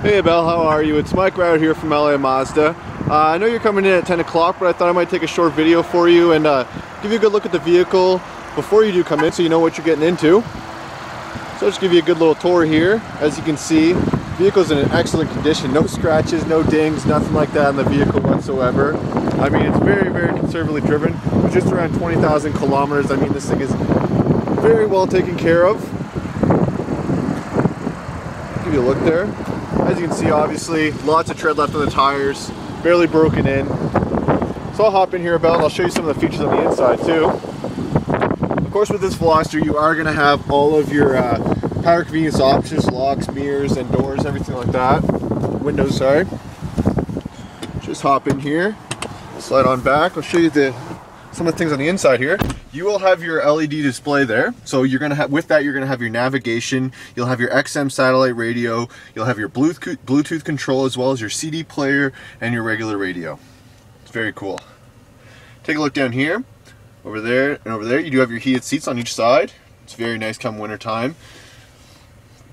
Hey Abel, how are you? It's Mike Router here from LA Mazda. Uh, I know you're coming in at 10 o'clock, but I thought I might take a short video for you and uh, give you a good look at the vehicle before you do come in so you know what you're getting into. So I'll just give you a good little tour here. As you can see, vehicle's in an excellent condition. No scratches, no dings, nothing like that on the vehicle whatsoever. I mean, it's very, very conservatively driven. Just around 20,000 kilometers. I mean, this thing is very well taken care of. Look there. As you can see, obviously, lots of tread left on the tires, barely broken in. So I'll hop in here about and I'll show you some of the features on the inside too. Of course, with this Veloster, you are going to have all of your uh, power convenience options, locks, mirrors, and doors, everything like that. Windows, sorry. Just hop in here, slide on back. I'll show you the some of the things on the inside here. You will have your LED display there. So you're gonna have, with that, you're gonna have your navigation, you'll have your XM satellite radio, you'll have your Bluetooth, Bluetooth control as well as your CD player and your regular radio. It's very cool. Take a look down here, over there and over there. You do have your heated seats on each side. It's very nice come winter time.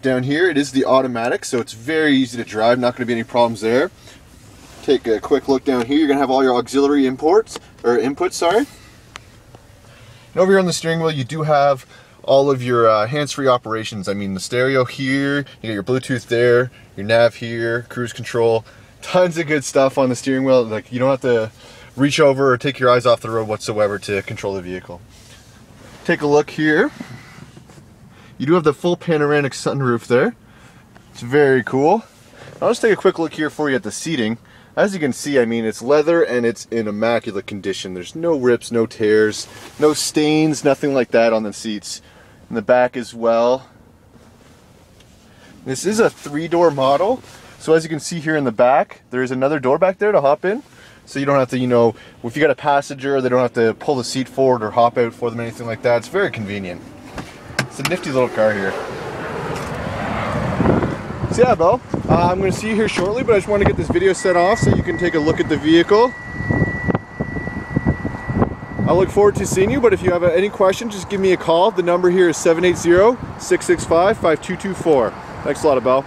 Down here, it is the automatic, so it's very easy to drive. Not gonna be any problems there take a quick look down here. You're gonna have all your auxiliary imports, or inputs, sorry. And over here on the steering wheel, you do have all of your uh, hands-free operations. I mean, the stereo here, you got your Bluetooth there, your nav here, cruise control, tons of good stuff on the steering wheel. Like, you don't have to reach over or take your eyes off the road whatsoever to control the vehicle. Take a look here. You do have the full panoramic sunroof there. It's very cool. I'll just take a quick look here for you at the seating. As you can see, I mean, it's leather and it's in immaculate condition. There's no rips, no tears, no stains, nothing like that on the seats. In the back as well. This is a three-door model. So as you can see here in the back, there's another door back there to hop in. So you don't have to, you know, if you got a passenger, they don't have to pull the seat forward or hop out for them, anything like that. It's very convenient. It's a nifty little car here. So yeah, Bell, uh, I'm going to see you here shortly, but I just want to get this video set off so you can take a look at the vehicle. I look forward to seeing you, but if you have any questions, just give me a call. The number here is 780-665-5224. Thanks a lot, Bell.